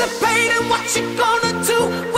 anticipating what you're gonna do.